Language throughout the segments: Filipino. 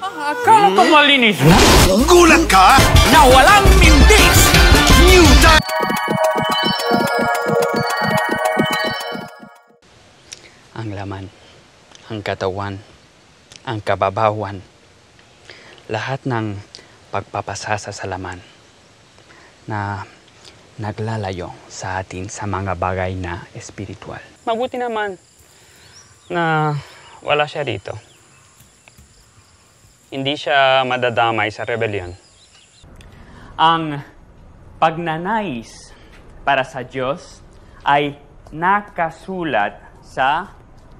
Akala ko malinis na. Gulat ka? Na walang mintis! New Di- ang laman, ang katawan, ang kababawan, lahat ng pagpapasasa sa laman na naglalayo sa atin sa mga bagay na espiritual. Mabuti naman na wala siya dito. Hindi siya madadamay sa rebellion. Ang pagnanais para sa Diyos ay nakasulat sa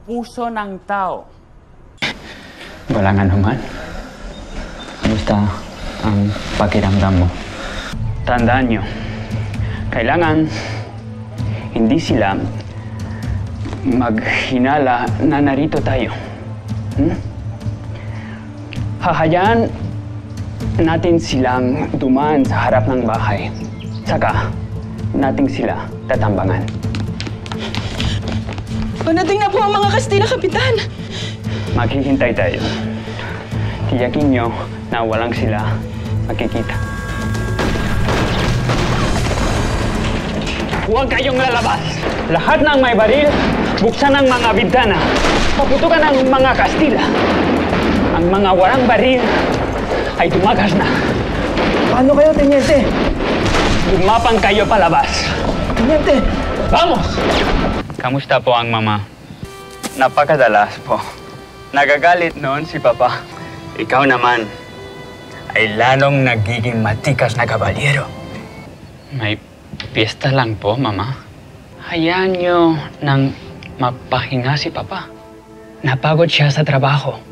puso ng tao. Walang anuman. Kamusta ang pakiramdam mo? Tandaan nyo, kailangan hindi sila maghinala na narito tayo. Hmm? Hahayaan natin silang dumaan sa harap ng bahay. Saka, nating sila tatambangan. Panating na po ang mga Kastila, Kapitan! Maghihintay tayo. Tiyakin nyo na walang sila makikita. Huwag kayong lalabas! Lahat ng may baril, buksan ang mga bintana. Paputukan ang mga Kastila. Ang mga walang baril ay tumagas na. Paano kayo, Teniente? Lumapang kayo palabas. Teniente! Vamos! Kamusta po ang mama? Napakadalas po. Nagagalit noon si Papa. Ikaw naman ay lalong nagiging matikas na kabalyero. May piyesta lang po, Mama. Hayaan niyo nang mapahinga si Papa. Napagod siya sa trabaho.